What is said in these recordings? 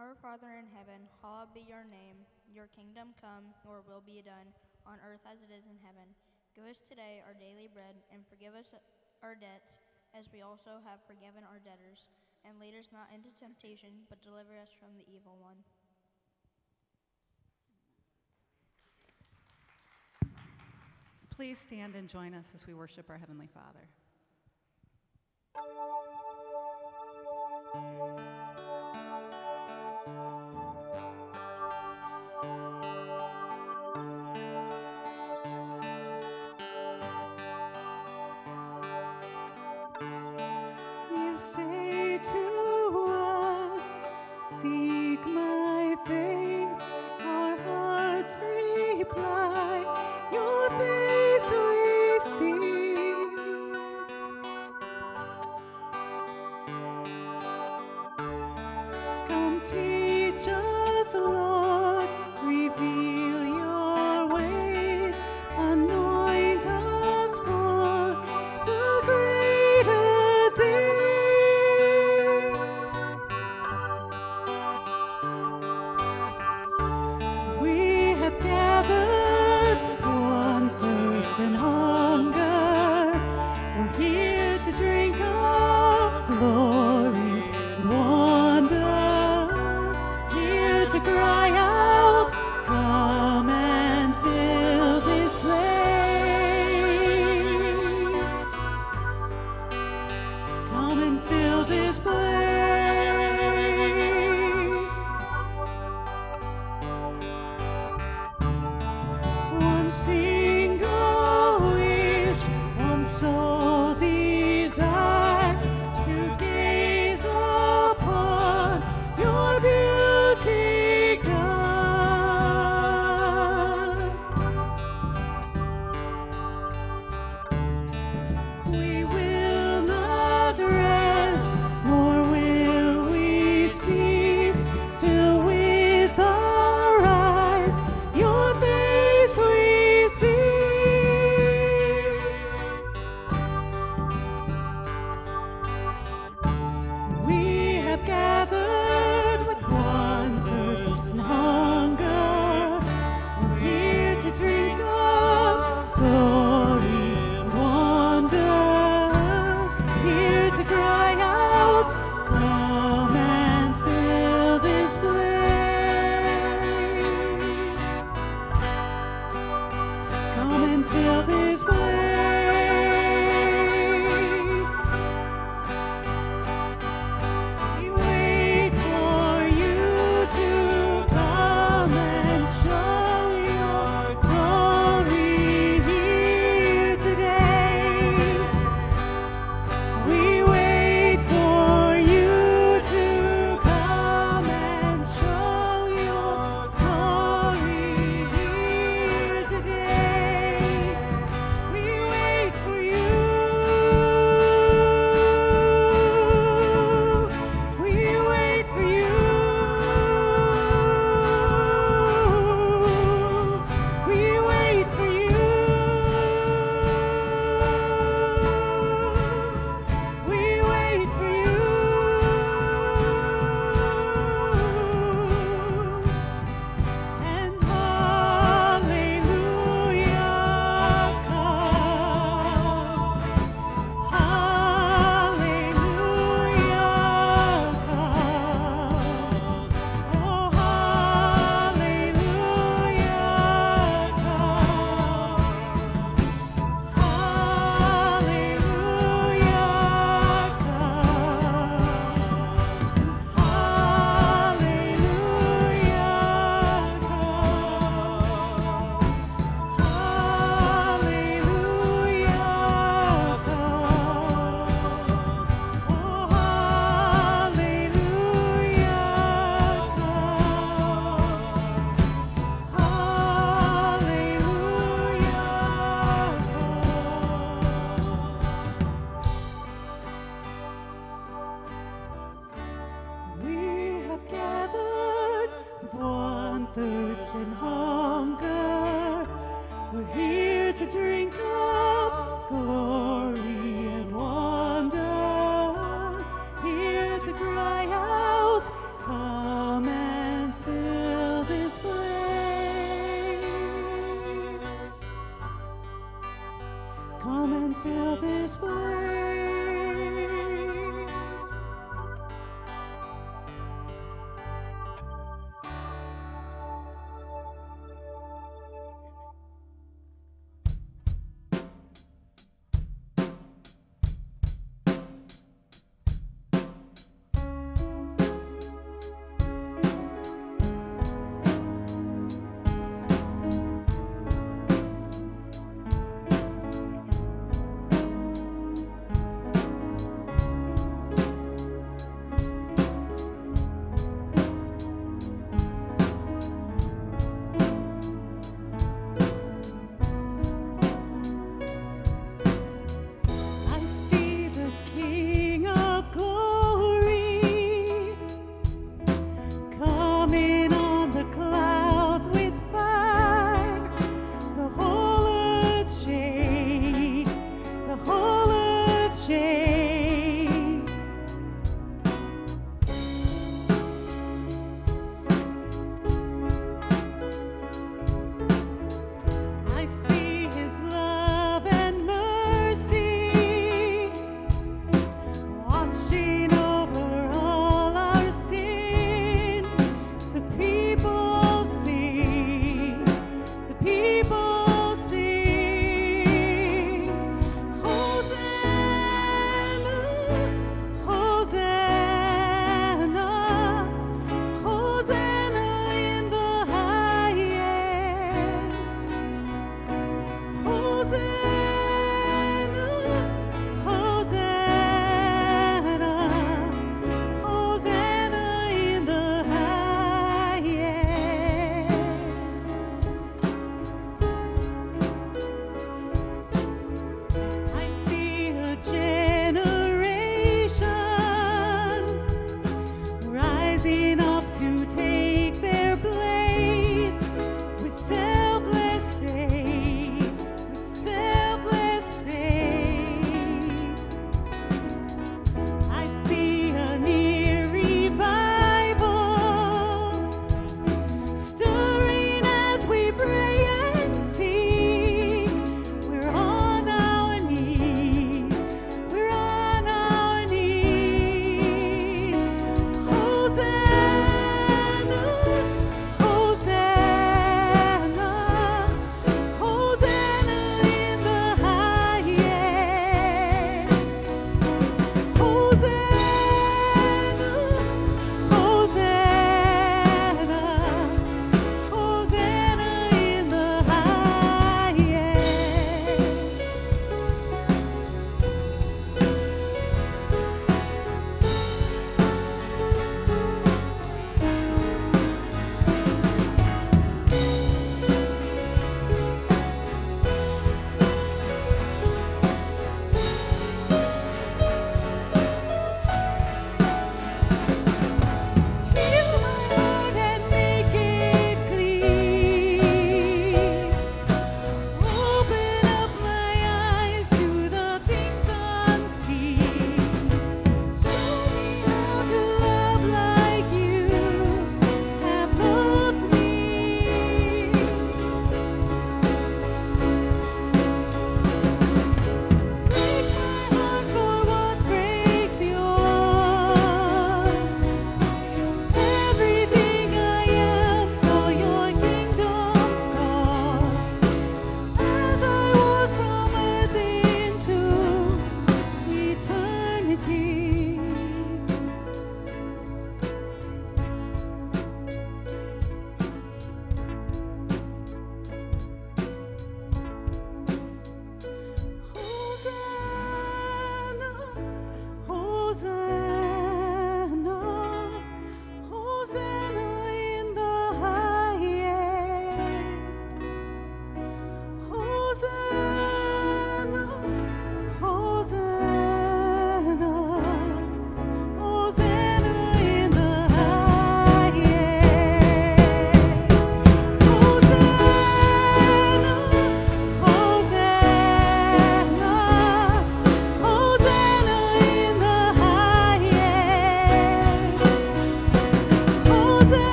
Our Father in heaven, hallowed be your name. Your kingdom come, your will be done, on earth as it is in heaven. Give us today our daily bread, and forgive us our debts, as we also have forgiven our debtors. And lead us not into temptation, but deliver us from the evil one. Please stand and join us as we worship our Heavenly Father.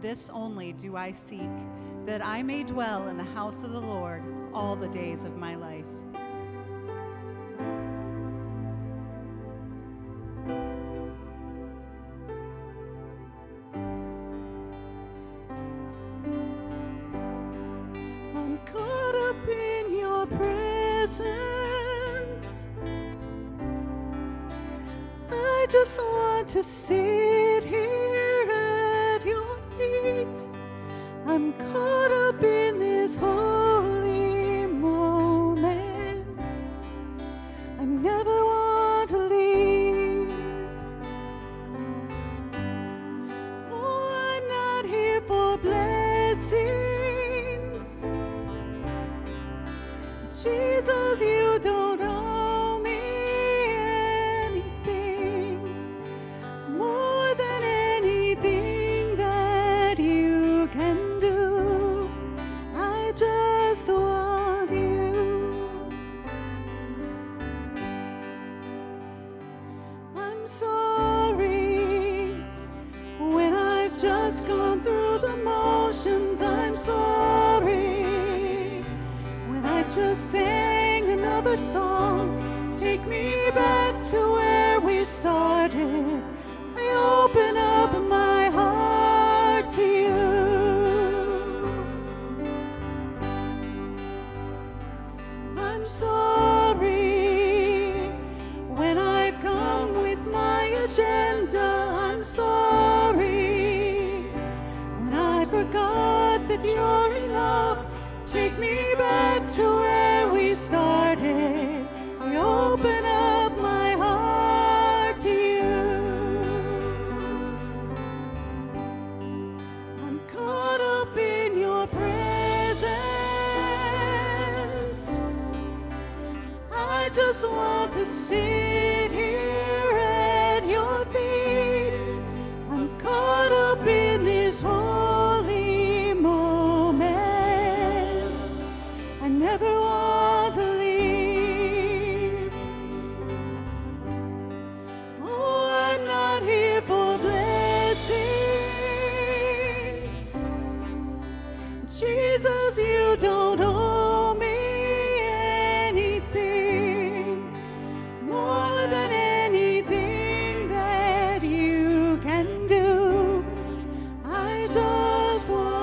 this only do I seek, that I may dwell in the house of the Lord all the days of my life. was one.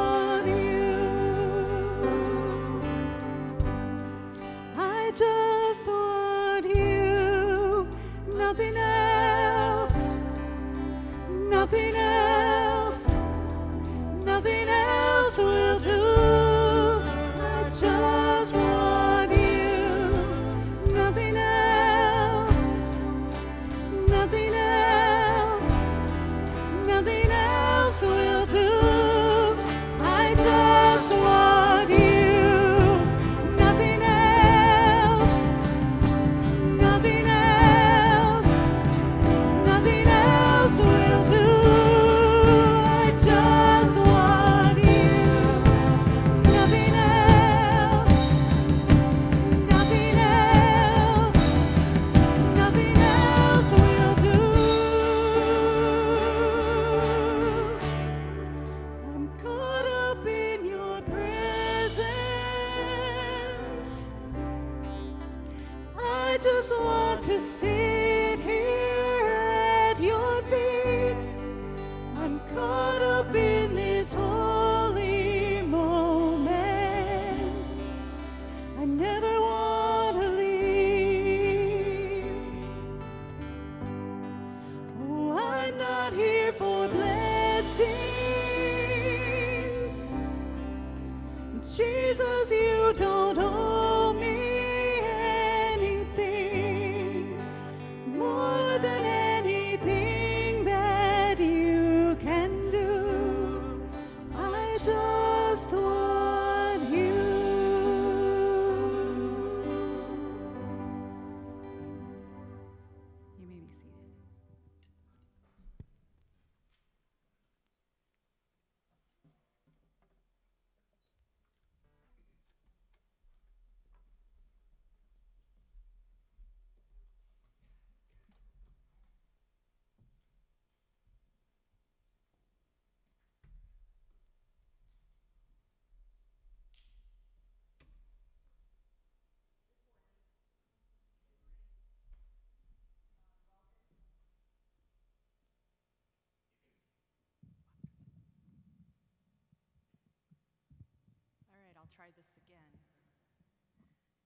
I'll try this again.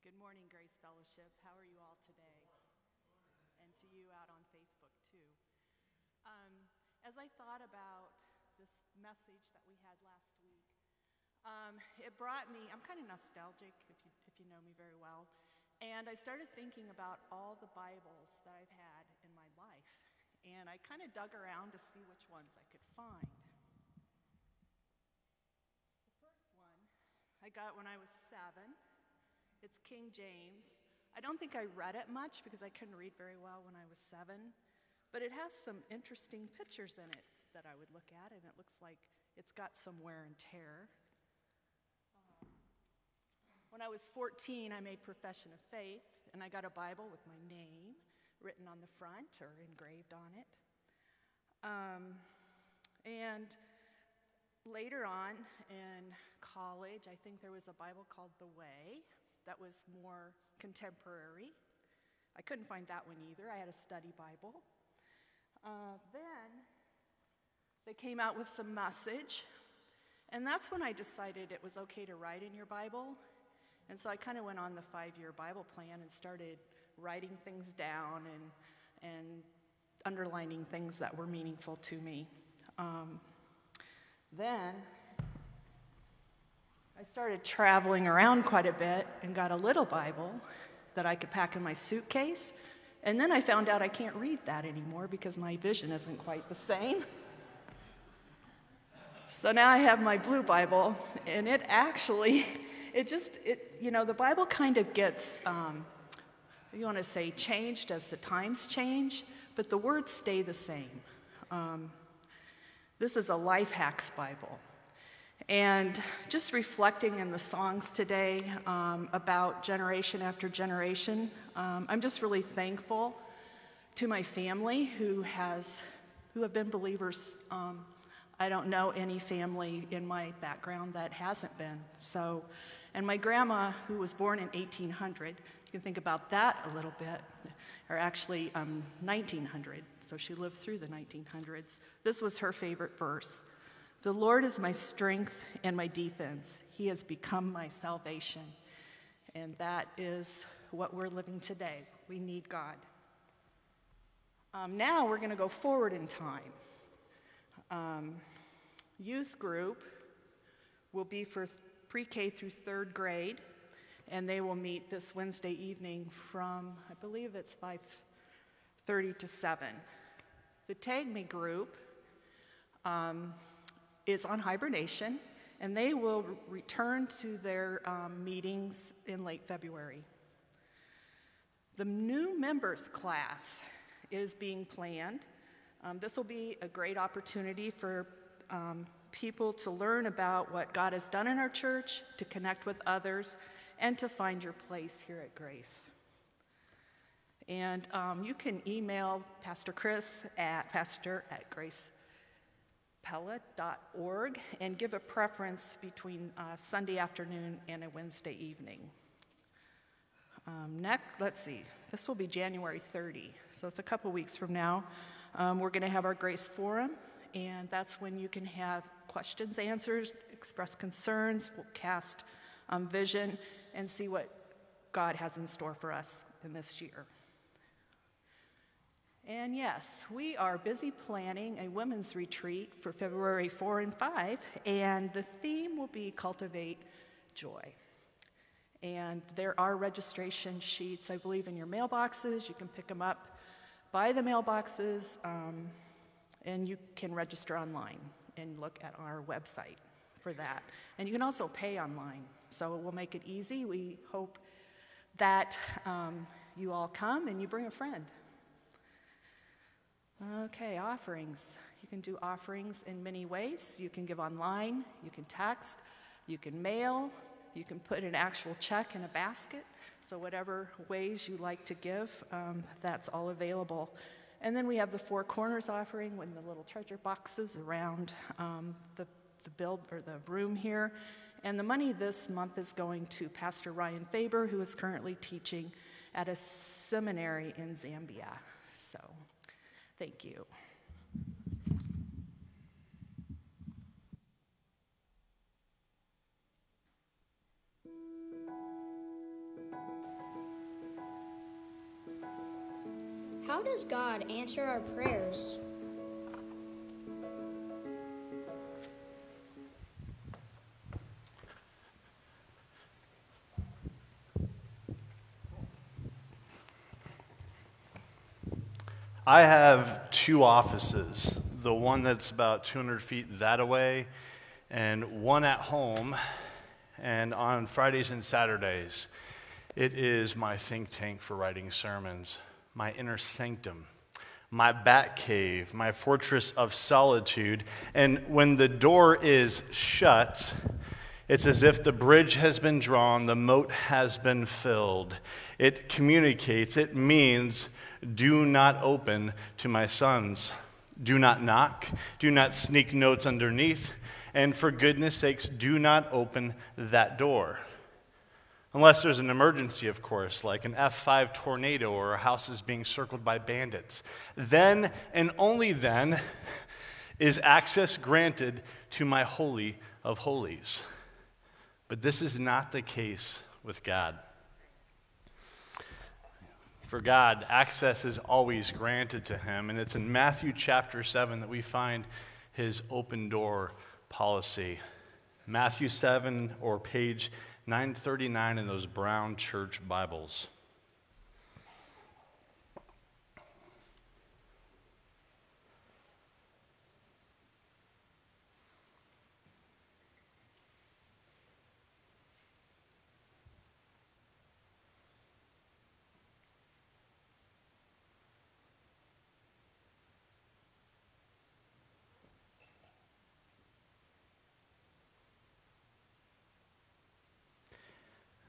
Good morning, Grace Fellowship. How are you all today? And to you out on Facebook, too. Um, as I thought about this message that we had last week, um, it brought me, I'm kind of nostalgic if you, if you know me very well, and I started thinking about all the Bibles that I've had in my life. And I kind of dug around to see which ones I could find. The first one I got when I was seven. It's King James. I don't think I read it much because I couldn't read very well when I was seven, but it has some interesting pictures in it that I would look at, and it looks like it's got some wear and tear. When I was 14, I made profession of faith, and I got a Bible with my name written on the front or engraved on it. Um, and later on in college, I think there was a Bible called The Way that was more contemporary. I couldn't find that one either. I had a study Bible. Uh, then they came out with the message, and that's when I decided it was okay to write in your Bible and so I kind of went on the five year Bible plan and started writing things down and, and underlining things that were meaningful to me. Um, then I started traveling around quite a bit and got a little Bible that I could pack in my suitcase. And then I found out I can't read that anymore because my vision isn't quite the same. So now I have my blue Bible, and it actually it just, it, you know, the Bible kind of gets, um, you want to say, changed as the times change, but the words stay the same. Um, this is a life hacks Bible. And just reflecting in the songs today um, about generation after generation, um, I'm just really thankful to my family who has, who have been believers. Um, I don't know any family in my background that hasn't been. So and my grandma, who was born in 1800, you can think about that a little bit, or actually um, 1900, so she lived through the 1900s. This was her favorite verse The Lord is my strength and my defense, He has become my salvation. And that is what we're living today. We need God. Um, now we're going to go forward in time. Um, youth group will be for pre K through third grade, and they will meet this Wednesday evening from, I believe it's 5:30 to 7. The Tag Me group um, is on hibernation, and they will return to their um, meetings in late February. The new members class is being planned. Um, this will be a great opportunity for um, people to learn about what God has done in our church, to connect with others, and to find your place here at Grace. And um, you can email Pastor Chris at pastor at gracepella.org and give a preference between uh, Sunday afternoon and a Wednesday evening. Um, next, let's see, this will be January 30, so it's a couple weeks from now. Um, we're going to have our Grace Forum, and that's when you can have questions answered, express concerns, we'll cast um, vision, and see what God has in store for us in this year. And yes, we are busy planning a women's retreat for February 4 and 5, and the theme will be Cultivate Joy. And there are registration sheets, I believe, in your mailboxes. You can pick them up by the mailboxes, um, and you can register online and look at our website for that. And you can also pay online, so we'll make it easy. We hope that um, you all come and you bring a friend. Okay, offerings. You can do offerings in many ways. You can give online, you can text, you can mail, you can put an actual check in a basket. So, whatever ways you like to give, um, that's all available. And then we have the Four Corners offering when the little treasure boxes around um, the, the build or the room here. And the money this month is going to Pastor Ryan Faber, who is currently teaching at a seminary in Zambia. So, Thank you. How does God answer our prayers? I have two offices the one that's about 200 feet that away, and one at home. And on Fridays and Saturdays, it is my think tank for writing sermons, my inner sanctum, my bat cave, my fortress of solitude. And when the door is shut, it's as if the bridge has been drawn, the moat has been filled. It communicates, it means, do not open to my sons. Do not knock. Do not sneak notes underneath. And for goodness sakes, do not open that door. Unless there's an emergency, of course, like an F5 tornado or a house is being circled by bandits. Then and only then is access granted to my holy of holies. But this is not the case with God. For God, access is always granted to him. And it's in Matthew chapter 7 that we find his open door policy. Matthew 7 or page 939 in those brown church Bibles.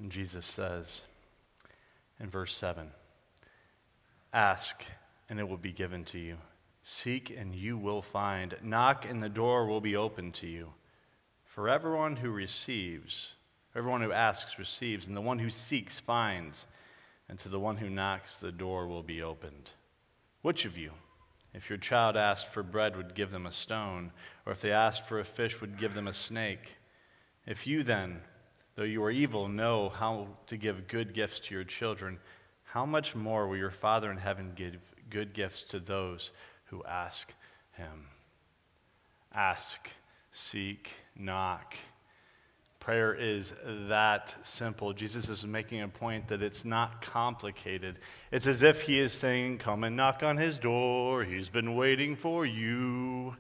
And Jesus says in verse 7 Ask, and it will be given to you. Seek, and you will find. Knock, and the door will be opened to you. For everyone who receives, everyone who asks receives, and the one who seeks finds. And to the one who knocks, the door will be opened. Which of you, if your child asked for bread, would give them a stone? Or if they asked for a fish, would give them a snake? If you then, though you are evil, know how to give good gifts to your children, how much more will your Father in heaven give good gifts to those who ask him? Ask, seek, knock. Prayer is that simple. Jesus is making a point that it's not complicated. It's as if he is saying, Come and knock on his door. He's been waiting for you.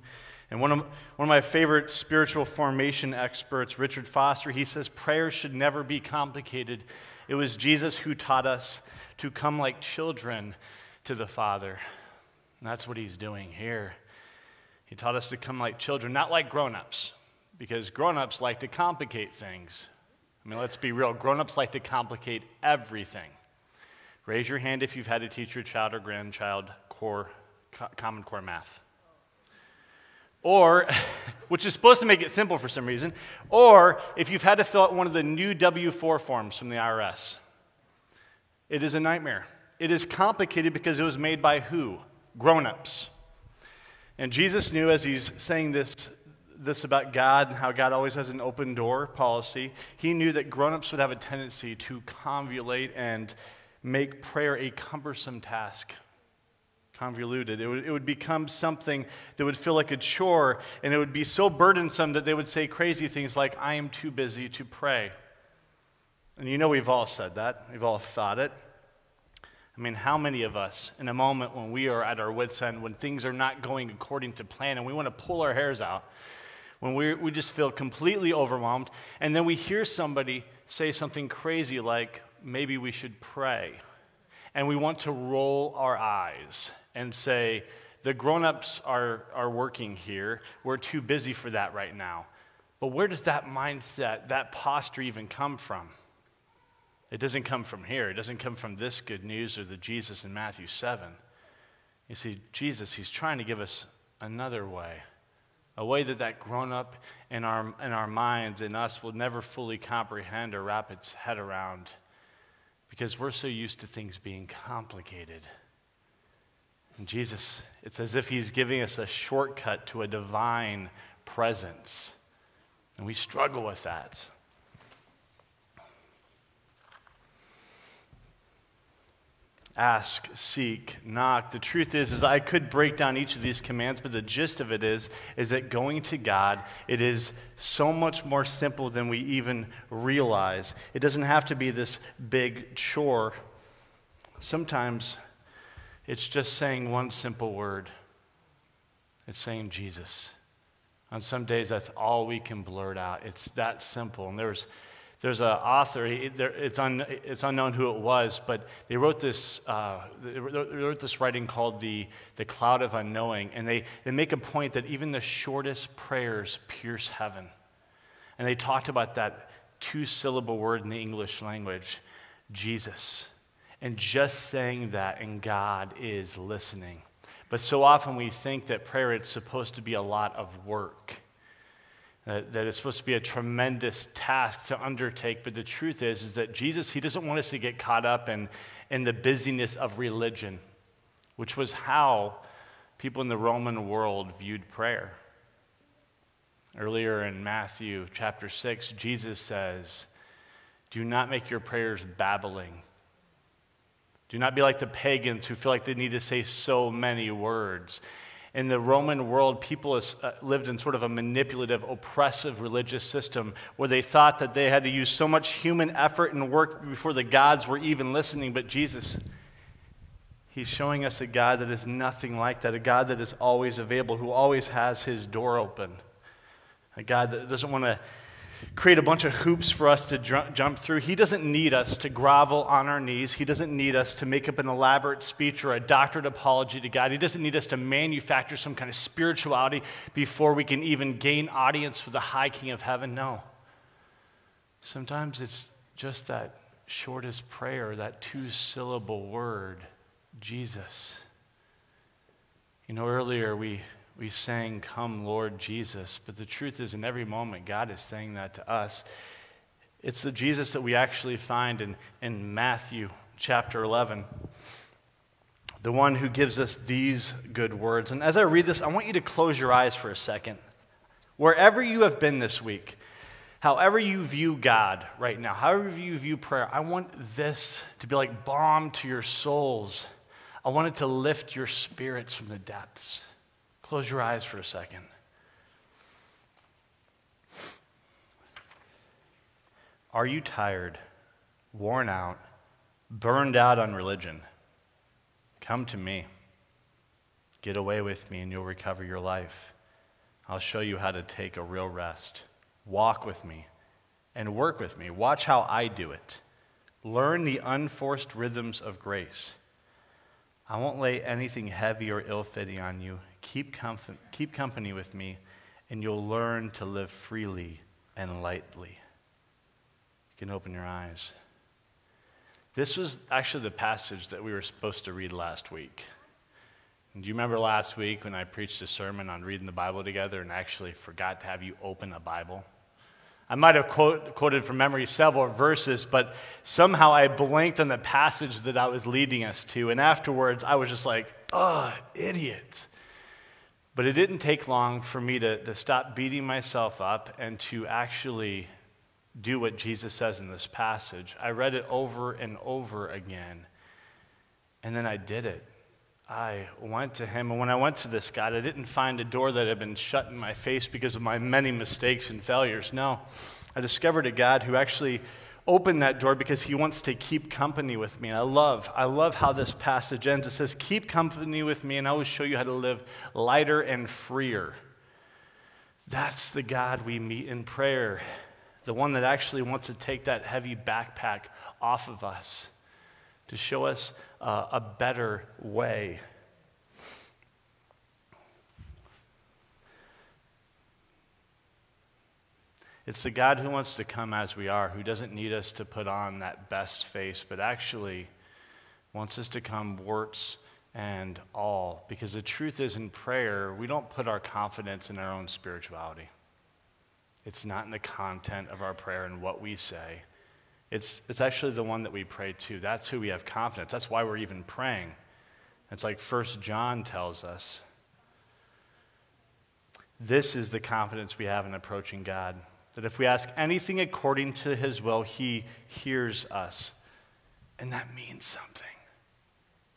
And one of, one of my favorite spiritual formation experts, Richard Foster, he says prayer should never be complicated. It was Jesus who taught us to come like children to the Father. And that's what he's doing here. He taught us to come like children, not like grown ups, because grown ups like to complicate things. I mean, let's be real grown ups like to complicate everything. Raise your hand if you've had to teach your child or grandchild core, common core math or, which is supposed to make it simple for some reason, or if you've had to fill out one of the new W 4 forms from the IRS. It is a nightmare. It is complicated because it was made by who? Grown ups. And Jesus knew as he's saying this, this about God, and how God always has an open door policy, he knew that grown ups would have a tendency to convolute and make prayer a cumbersome task convoluted. It would, it would become something that would feel like a chore, and it would be so burdensome that they would say crazy things like, I am too busy to pray. And you know, we've all said that, we've all thought it. I mean, how many of us, in a moment when we are at our wits' end, when things are not going according to plan, and we want to pull our hairs out, when we we just feel completely overwhelmed, and then we hear somebody say something crazy like, maybe we should pray, and we want to roll our eyes and say, the grown ups are, are working here. We're too busy for that right now. But where does that mindset, that posture even come from? It doesn't come from here. It doesn't come from this good news or the Jesus in Matthew 7. You see, Jesus, he's trying to give us another way, a way that that grown up in our, in our minds, in us, will never fully comprehend or wrap its head around because we're so used to things being complicated. And Jesus, it's as if he's giving us a shortcut to a divine presence. And we struggle with that. ask, seek, knock. The truth is, is I could break down each of these commands, but the gist of it is, is that going to God, it is so much more simple than we even realize. It doesn't have to be this big chore. Sometimes it's just saying one simple word. It's saying Jesus. On some days, that's all we can blurt out. It's that simple. And there's there's an author, it's, un, it's unknown who it was, but they wrote this, uh, they wrote this writing called the, the Cloud of Unknowing, and they, they make a point that even the shortest prayers pierce heaven. And they talked about that two syllable word in the English language, Jesus. And just saying that, and God is listening. But so often we think that prayer is supposed to be a lot of work that, that it's supposed to be a tremendous task to undertake. But the truth is, is that Jesus, he doesn't want us to get caught up in, in the busyness of religion, which was how people in the Roman world viewed prayer. Earlier in Matthew chapter 6, Jesus says, Do not make your prayers babbling. Do not be like the pagans who feel like they need to say so many words in the Roman world, people uh, lived in sort of a manipulative, oppressive religious system where they thought that they had to use so much human effort and work before the gods were even listening. But Jesus, He's showing us a God that is nothing like that, a God that is always available, who always has His door open, a God that doesn't want to create a bunch of hoops for us to jump through. He doesn't need us to grovel on our knees. He doesn't need us to make up an elaborate speech or a doctorate apology to God. He doesn't need us to manufacture some kind of spirituality before we can even gain audience with the high King of heaven. No. Sometimes it's just that shortest prayer, that two syllable word, Jesus. You know, earlier we we sang, Come, Lord Jesus. But the truth is, in every moment, God is saying that to us. It's the Jesus that we actually find in, in Matthew chapter 11, the one who gives us these good words. And as I read this, I want you to close your eyes for a second. Wherever you have been this week, however you view God right now, however you view prayer, I want this to be like balm to your souls. I want it to lift your spirits from the depths. Close your eyes for a second. Are you tired, worn out, burned out on religion? Come to me. Get away with me, and you'll recover your life. I'll show you how to take a real rest. Walk with me and work with me. Watch how I do it. Learn the unforced rhythms of grace. I won't lay anything heavy or ill fitting on you. Keep, comf- keep company with me, and you'll learn to live freely and lightly. You can open your eyes. This was actually the passage that we were supposed to read last week. And do you remember last week when I preached a sermon on reading the Bible together and actually forgot to have you open a Bible? I might have quote, quoted from memory several verses, but somehow I blanked on the passage that I was leading us to. And afterwards, I was just like, oh, idiot. But it didn't take long for me to, to stop beating myself up and to actually do what Jesus says in this passage. I read it over and over again, and then I did it. I went to him, and when I went to this God, I didn't find a door that had been shut in my face because of my many mistakes and failures. No, I discovered a God who actually open that door because he wants to keep company with me. And I love, I love how this passage ends. It says, Keep company with me, and I will show you how to live lighter and freer. That's the God we meet in prayer, the one that actually wants to take that heavy backpack off of us to show us uh, a better way. It's the God who wants to come as we are, who doesn't need us to put on that best face, but actually wants us to come warts and all. Because the truth is, in prayer, we don't put our confidence in our own spirituality. It's not in the content of our prayer and what we say. It's, it's actually the one that we pray to. That's who we have confidence. That's why we're even praying. It's like First John tells us. This is the confidence we have in approaching God. That if we ask anything according to his will, he hears us. And that means something.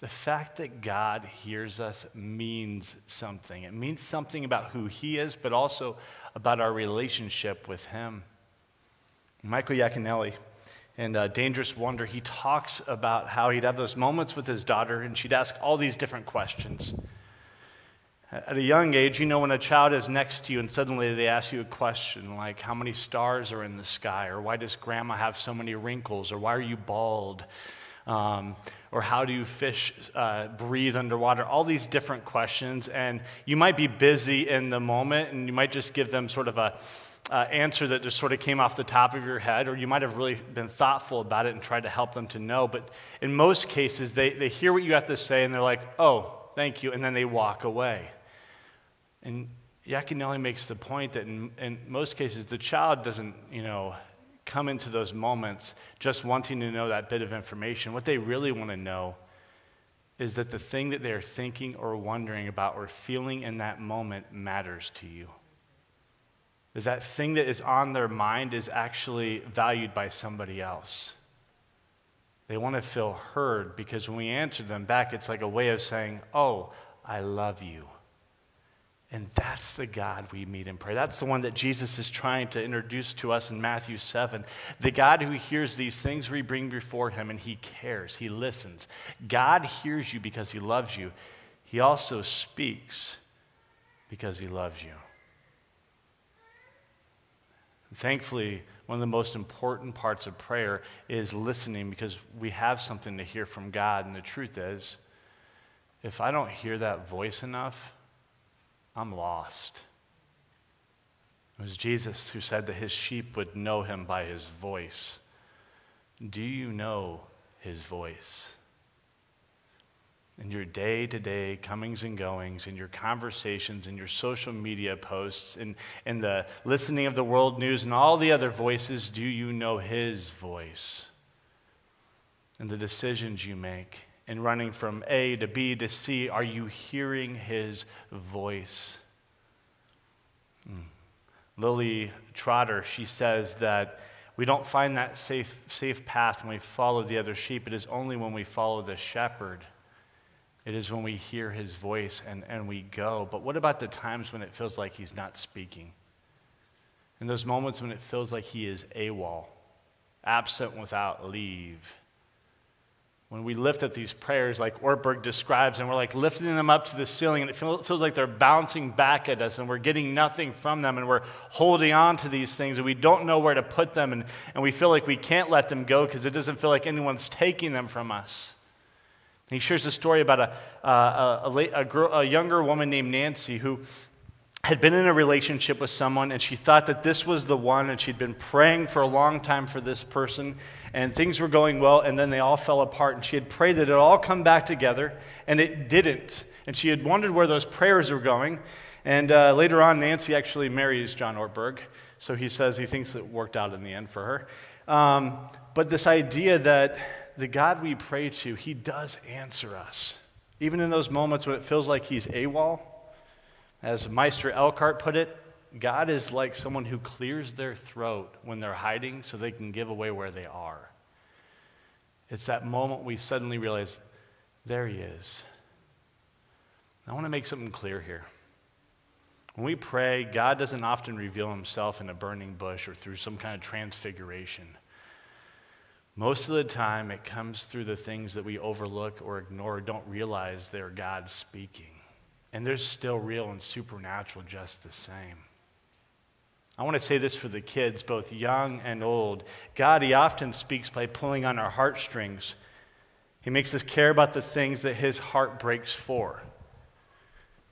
the fact that God hears us means something. It means something about who He is, but also about our relationship with Him. Michael Yaconelli in uh, Dangerous Wonder, he talks about how he'd have those moments with his daughter and she'd ask all these different questions. At a young age, you know, when a child is next to you and suddenly they ask you a question like, How many stars are in the sky? Or why does grandma have so many wrinkles? Or why are you bald? Um, or how do fish uh, breathe underwater? All these different questions. And you might be busy in the moment and you might just give them sort of a uh, answer that just sort of came off the top of your head, or you might have really been thoughtful about it and tried to help them to know. But in most cases, they, they hear what you have to say and they're like, oh, thank you, and then they walk away. And Yaconelli makes the point that in, in most cases, the child doesn't, you know, come into those moments just wanting to know that bit of information. What they really want to know is that the thing that they're thinking or wondering about or feeling in that moment matters to you. That that thing that is on their mind is actually valued by somebody else. They want to feel heard because when we answer them back, it's like a way of saying, Oh, I love you. And that's the God we meet in prayer. That's the one that Jesus is trying to introduce to us in Matthew 7. The God who hears these things we bring before him and he cares, he listens. God hears you because he loves you. He also speaks because he loves you. Thankfully, one of the most important parts of prayer is listening because we have something to hear from God. And the truth is, if I don't hear that voice enough, I'm lost. It was Jesus who said that his sheep would know him by his voice. Do you know his voice? In your day to day comings and goings, in your conversations, in your social media posts, in, in the listening of the world news and all the other voices, do you know his voice? In the decisions you make, in running from A to B to C, are you hearing his voice? Mm. Lily Trotter, she says that we don't find that safe, safe path when we follow the other sheep. It is only when we follow the shepherd. It is when we hear his voice and, and we go. But what about the times when it feels like he's not speaking? In those moments when it feels like he is AWOL, absent without leave when we lift up these prayers like Ortberg describes, and we're like lifting them up to the ceiling, and it feels like they're bouncing back at us, and we're getting nothing from them, and we're holding on to these things, and we don't know where to put them, and, and we feel like we can't let them go because it doesn't feel like anyone's taking them from us. And he shares a story about a, uh, a, a, a, girl, a younger woman named Nancy who had been in a relationship with someone and she thought that this was the one and she'd been praying for a long time for this person and things were going well and then they all fell apart and she had prayed that it all come back together and it didn't. And she had wondered where those prayers were going and uh, later on nancy actually marries john ortberg so he says he thinks it worked out in the end for her. Um, but this idea that the god we pray to he does answer us even in those moments when it feels like he's awol as Meister Eckhart put it, God is like someone who clears their throat when they're hiding so they can give away where they are. It's that moment we suddenly realize, there he is. I want to make something clear here. When we pray, God doesn't often reveal himself in a burning bush or through some kind of transfiguration. Most of the time, it comes through the things that we overlook or ignore or don't realize they're God speaking. And they're still real and supernatural just the same. I want to say this for the kids, both young and old. God, He often speaks by pulling on our heartstrings. He makes us care about the things that His heart breaks for.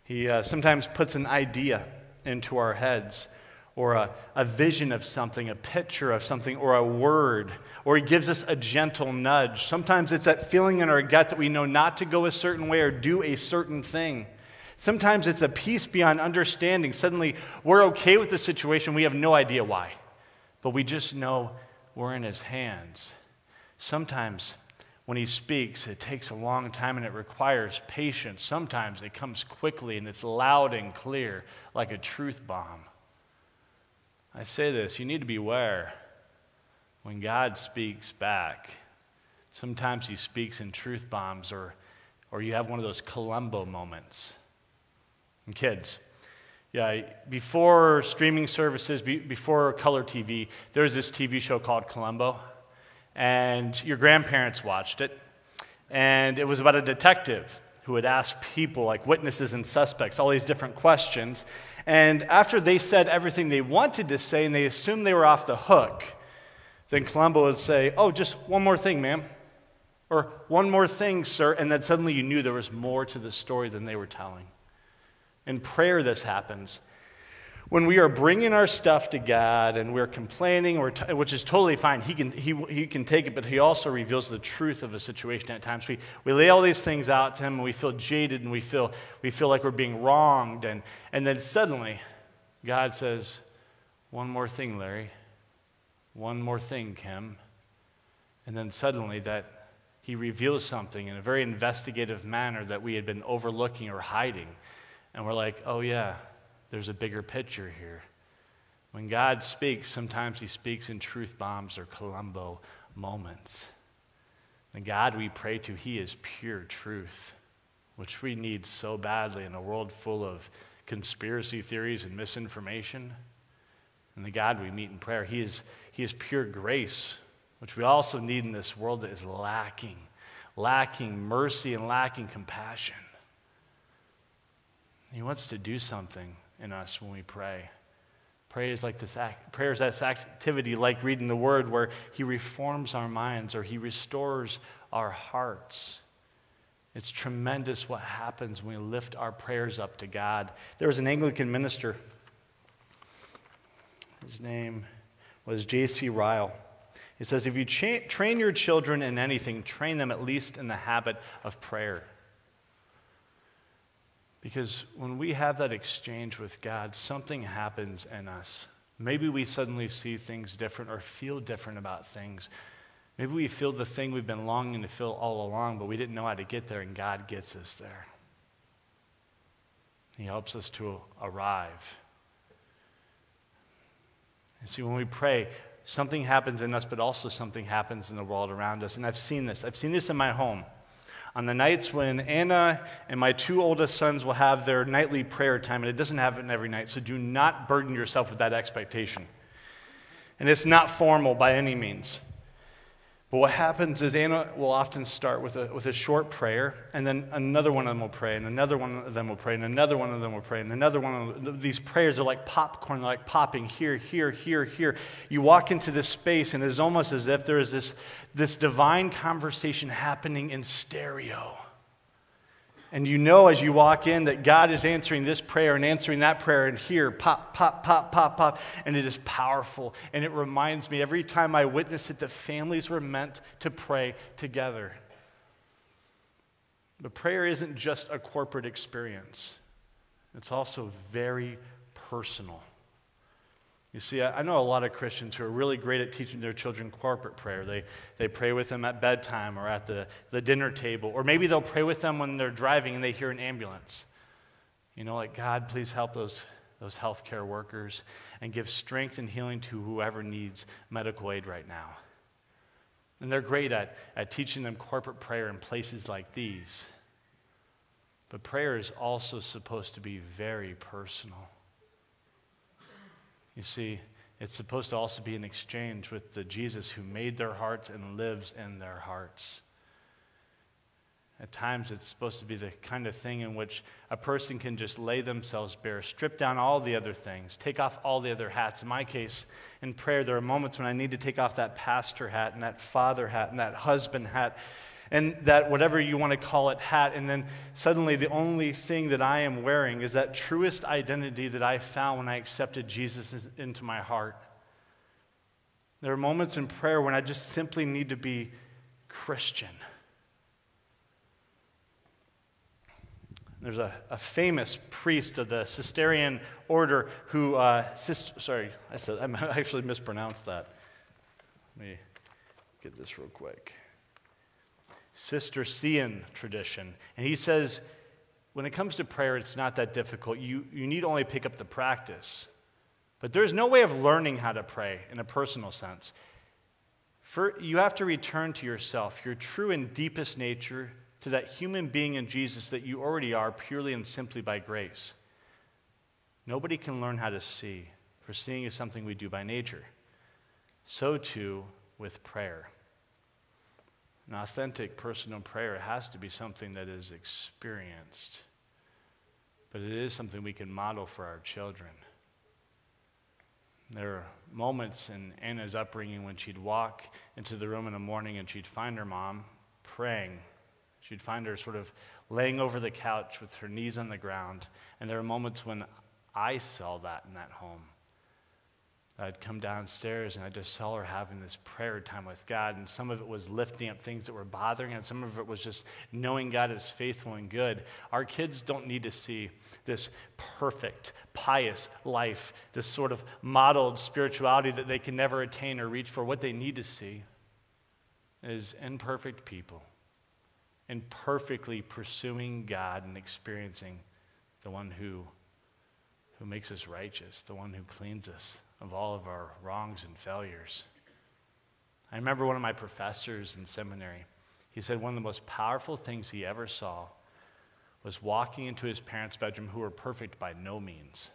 He uh, sometimes puts an idea into our heads, or a, a vision of something, a picture of something, or a word, or He gives us a gentle nudge. Sometimes it's that feeling in our gut that we know not to go a certain way or do a certain thing. Sometimes it's a peace beyond understanding. Suddenly, we're okay with the situation. We have no idea why, but we just know we're in His hands. Sometimes, when He speaks, it takes a long time and it requires patience. Sometimes it comes quickly and it's loud and clear, like a truth bomb. I say this you need to beware when God speaks back. Sometimes He speaks in truth bombs or or you have one of those Columbo moments. And kids, yeah, before streaming services, be, before color TV, there was this TV show called Columbo, and your grandparents watched it, and it was about a detective who would ask people, like witnesses and suspects, all these different questions. And after they said everything they wanted to say and they assumed they were off the hook, then Columbo would say, Oh, just one more thing, ma'am. Or one more thing, sir. And then suddenly you knew there was more to the story than they were telling. In prayer, this happens. When we are bringing our stuff to God and we're complaining, or which is totally fine, he can, he, he can take it, but He also reveals the truth of a situation at times. We, we lay all these things out to Him and we feel jaded and we feel, we feel like we're being wronged. And, and then suddenly, God says, One more thing, Larry. One more thing, Kim. And then suddenly, that He reveals something in a very investigative manner that we had been overlooking or hiding. And we're like, oh, yeah, there's a bigger picture here. When God speaks, sometimes He speaks in truth bombs or Columbo moments. The God we pray to, He is pure truth, which we need so badly in a world full of conspiracy theories and misinformation. And the God we meet in prayer, He is, he is pure grace, which we also need in this world that is lacking, lacking mercy and lacking compassion. He wants to do something in us when we pray. Prayer is like this act, prayer is this activity like reading the word where he reforms our minds or he restores our hearts. It's tremendous what happens when we lift our prayers up to God. There was an Anglican minister. His name was J.C. Ryle. He says, If you cha- train your children in anything, train them at least in the habit of prayer. Because when we have that exchange with God, something happens in us. Maybe we suddenly see things different or feel different about things. Maybe we feel the thing we've been longing to feel all along, but we didn't know how to get there, and God gets us there. He helps us to arrive. And see, when we pray, something happens in us, but also something happens in the world around us. And I've seen this. I've seen this in my home on the nights when Anna and my two oldest sons will have their nightly prayer time, and it doesn't happen every night, so do not burden yourself with that expectation. And it's not formal by any means. But what happens is Anna will often start with a, with a short prayer, and then another one of them will pray, and another one of them will pray, and another one of them will pray, and another one of them. These prayers are like popcorn, they're like popping here, here, here, here. You walk into this space, and it's almost as if there is this, this divine conversation happening in stereo. And you know as you walk in that God is answering this prayer and answering that prayer, and here, pop, pop, pop, pop, pop. And it is powerful. And it reminds me every time I witness it that families were meant to pray together. But prayer isn't just a corporate experience, it's also very personal. You see, I know a lot of Christians who are really great at teaching their children corporate prayer. They, they pray with them at bedtime or at the, the dinner table, or maybe they'll pray with them when they're driving and they hear an ambulance. You know, like, God, please help those, those healthcare workers and give strength and healing to whoever needs medical aid right now. And they're great at, at teaching them corporate prayer in places like these. But prayer is also supposed to be very personal. You see, it's supposed to also be an exchange with the Jesus who made their hearts and lives in their hearts. At times, it's supposed to be the kind of thing in which a person can just lay themselves bare, strip down all the other things, take off all the other hats. In my case, in prayer, there are moments when I need to take off that pastor hat and that father hat and that husband hat and that whatever you want to call it hat, and then suddenly the only thing that I am wearing is that truest identity that I found when I accepted Jesus into my heart. There are moments in prayer when I just simply need to be Christian. There's a, a famous priest of the Cistercian order who, uh, sister, sorry, I said I actually mispronounced that. Let me get this real quick. Cistercian tradition. And he says, when it comes to prayer, it's not that difficult. You, you need only pick up the practice. But there's no way of learning how to pray in a personal sense. For, you have to return to yourself, your true and deepest nature, to that human being in Jesus that you already are purely and simply by grace. Nobody can learn how to see, for seeing is something we do by nature. So too with prayer. An authentic personal prayer has to be something that is experienced, but it is something we can model for our children. There are moments in Anna's upbringing when she'd walk into the room in the morning and she'd find her mom praying. She'd find her sort of laying over the couch with her knees on the ground. And there are moments when I saw that in that home. I'd come downstairs and I just saw her having this prayer time with God. And some of it was lifting up things that were bothering, and some of it was just knowing God is faithful and good. Our kids don't need to see this perfect, pious life, this sort of modeled spirituality that they can never attain or reach for. What they need to see is imperfect people and perfectly pursuing God and experiencing the one who, who makes us righteous, the one who cleans us of all of our wrongs and failures. I remember one of my professors in seminary. He said one of the most powerful things he ever saw was walking into his parents' bedroom, who were perfect by no means.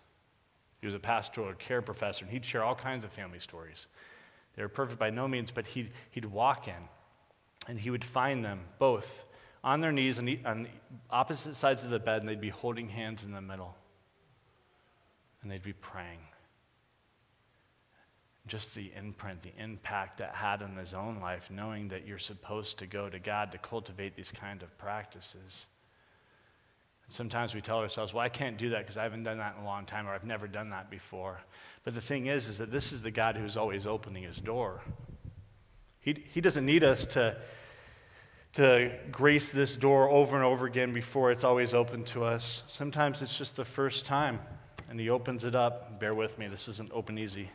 He was a pastoral care professor, and he'd share all kinds of family stories. They were perfect by no means, but he'd, he'd walk in, and he would find them both on their knees on, on opposite sides of the bed, and they'd be holding hands in the middle, and they'd be praying just the imprint, the impact that had on his own life, knowing that you're supposed to go to God to cultivate these kind of practices. And sometimes we tell ourselves, well, I can't do that because I haven't done that in a long time or I've never done that before. But the thing is, is that this is the God who's always opening his door. He, he doesn't need us to, to grace this door over and over again before it's always open to us. Sometimes it's just the first time and he opens it up. Bear with me, this isn't open easy.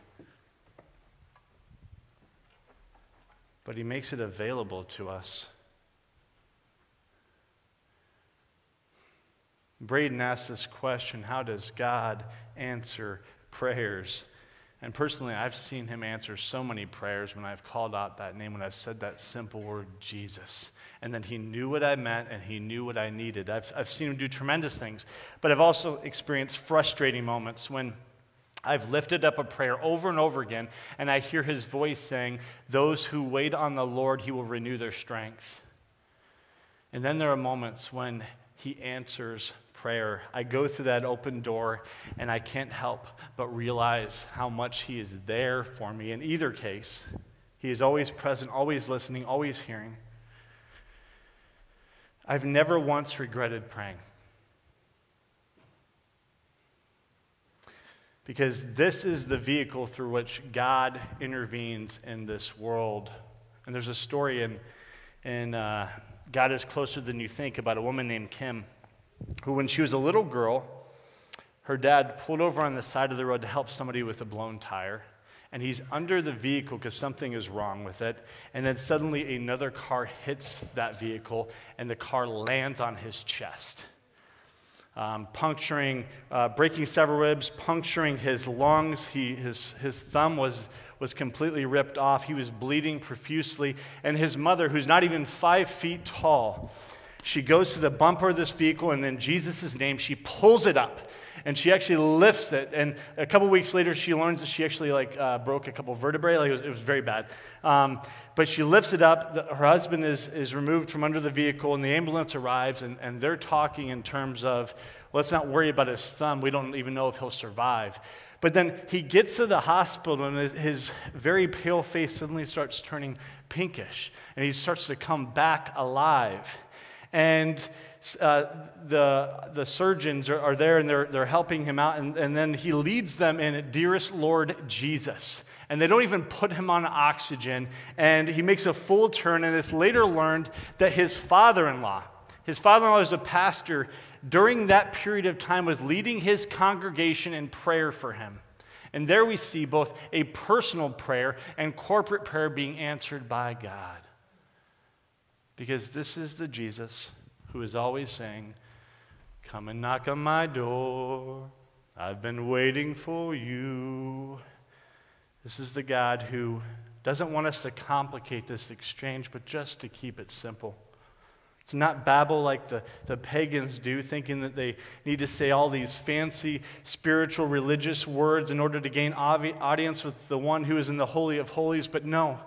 But He makes it available to us. Braden asked this question How does God answer prayers? And personally, I've seen him answer so many prayers when I've called out that name, when I've said that simple word, Jesus. And then he knew what I meant and he knew what I needed. I've, I've seen him do tremendous things, but I've also experienced frustrating moments when I've lifted up a prayer over and over again, and I hear his voice saying, Those who wait on the Lord, he will renew their strength. And then there are moments when he answers prayer. I go through that open door, and I can't help but realize how much he is there for me. In either case, he is always present, always listening, always hearing. I've never once regretted praying. Because this is the vehicle through which God intervenes in this world. And there's a story in, in uh, God is Closer Than You Think about a woman named Kim, who, when she was a little girl, her dad pulled over on the side of the road to help somebody with a blown tire. And he's under the vehicle because something is wrong with it. And then suddenly another car hits that vehicle, and the car lands on his chest um, puncturing, uh, breaking several ribs, puncturing his lungs. He, his, his thumb was, was completely ripped off. He was bleeding profusely. And his mother, who's not even five feet tall, she goes to the bumper of this vehicle and in Jesus' name, she pulls it up and she actually lifts it. And a couple weeks later, she learns that she actually like uh, broke a couple vertebrae. Like it was, it was very bad. Um, but she lifts it up. The, her husband is, is removed from under the vehicle, and the ambulance arrives, and, and they're talking in terms of, let's not worry about his thumb. We don't even know if he'll survive. But then he gets to the hospital, and his, his very pale face suddenly starts turning pinkish, and he starts to come back alive. And uh, the, the surgeons are, are, there and they're, they're helping him out, and, and then he leads them in, Dearest Lord Jesus. And they don't even put him on oxygen, and he makes a full turn, and it's later learned that his father in law, his father in law is a pastor, during that period of time was leading his congregation in prayer for him. And there we see both a personal prayer and corporate prayer being answered by God. Because this is the Jesus who is always saying, Come and knock on my door. I've been waiting for you. This is the God who doesn't want us to complicate this exchange, but just to keep it simple. To not babble like the, the pagans do, thinking that they need to say all these fancy spiritual religious words in order to gain audience with the one who is in the Holy of Holies. But no,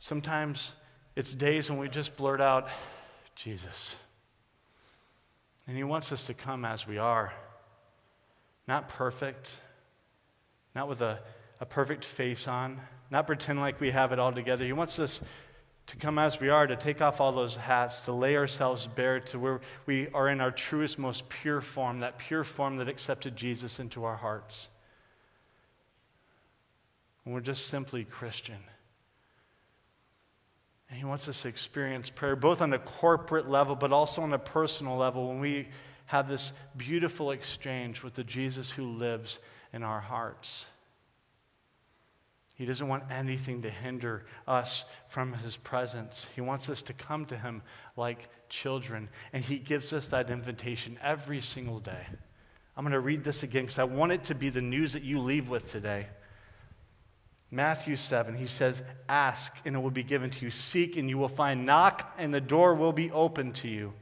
sometimes it's days when we just blurt out, Jesus. And He wants us to come as we are, not perfect, not with a, a perfect face on, not pretend like we have it all together. He wants us to come as we are, to take off all those hats, to lay ourselves bare to where we are in our truest, most pure form, that pure form that accepted Jesus into our hearts. And we're just simply Christian. And He wants us to experience prayer both on a corporate level, but also on a personal level when we have this beautiful exchange with the Jesus who lives in our hearts. He doesn't want anything to hinder us from His presence. He wants us to come to Him like children, and He gives us that invitation every single day. I'm going to read this again because I want it to be the news that you leave with today. Matthew 7, he says, Ask and it will be given to you. Seek and you will find. Knock and the door will be open to you.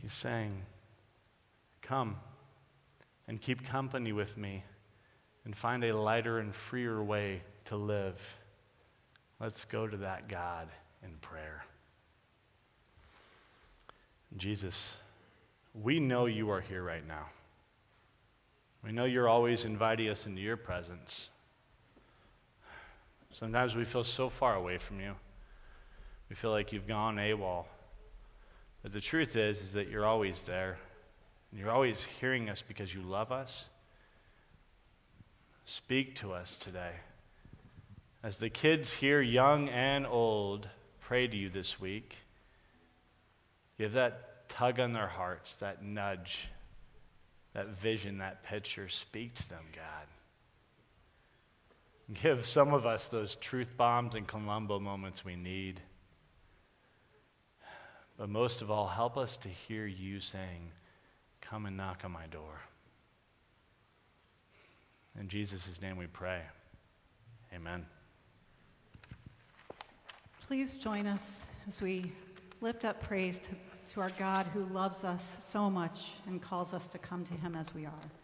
He's saying, Come and keep company with me and find a lighter and freer way to live. Let's go to that God in prayer. Jesus, we know you are here right now. We know you're always inviting us into your presence. Sometimes we feel so far away from you. We feel like you've gone AWOL. But the truth is, is that you're always there. And you're always hearing us because you love us. Speak to us today. As the kids here, young and old, pray to you this week, give that tug on their hearts, that nudge that vision, that picture. Speak to them, God. Give some of us those truth bombs and Columbo moments we need. But most of all, help us to hear you saying, Come and knock on my door. In Jesus' name we pray. Amen. Please join us as we lift up praise to to our God who loves us so much and calls us to come to him as we are.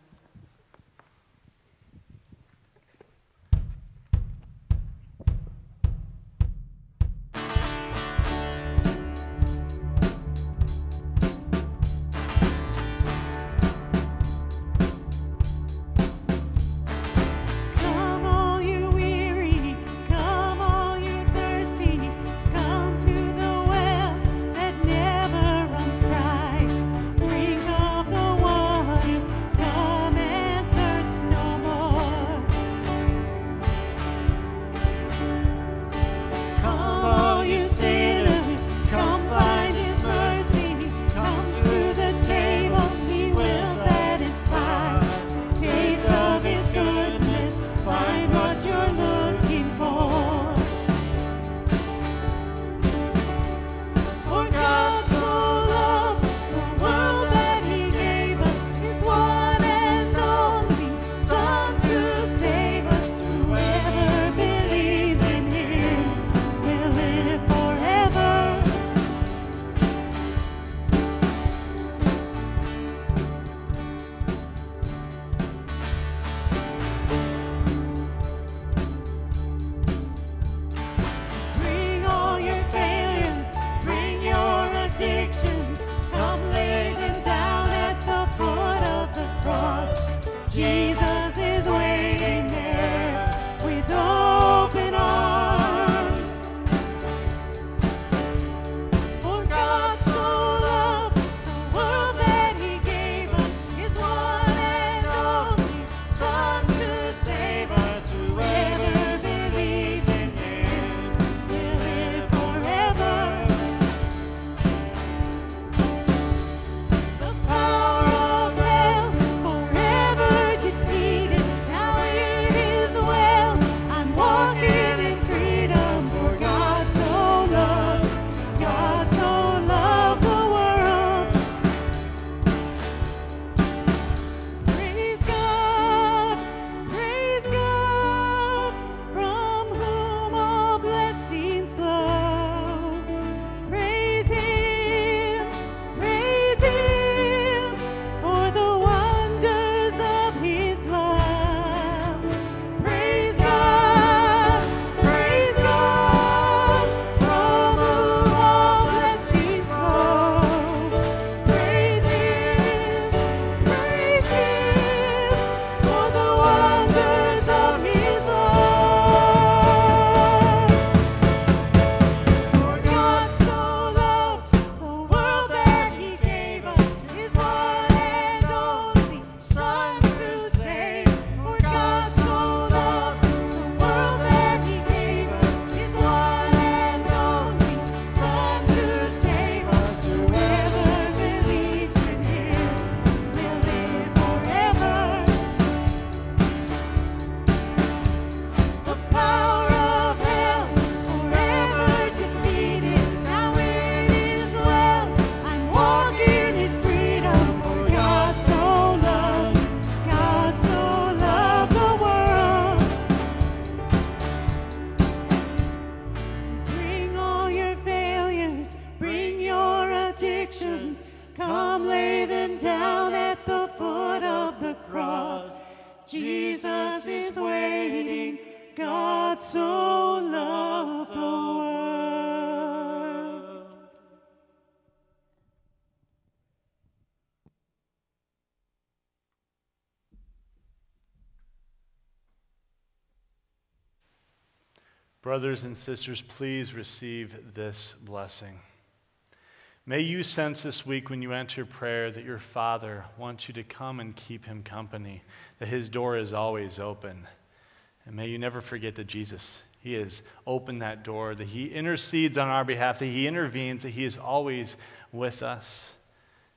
Brothers and sisters, please receive this blessing. May you sense this week when you enter prayer that your Father wants you to come and keep him company, that his door is always open. And may you never forget that Jesus, he has opened that door, that he intercedes on our behalf, that he intervenes, that he is always with us.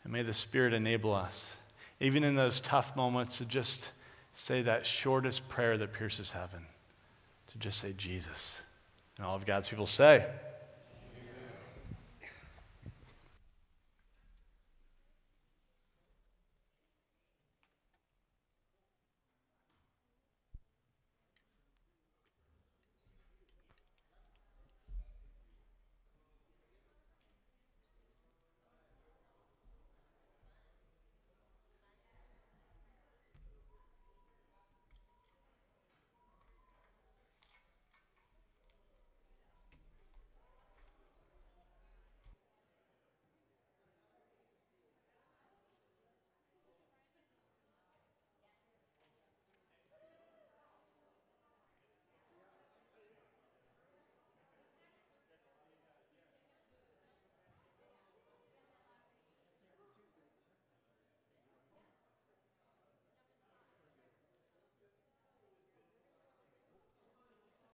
And may the Spirit enable us, even in those tough moments, to just say that shortest prayer that pierces heaven to just say Jesus. And all of God's people say,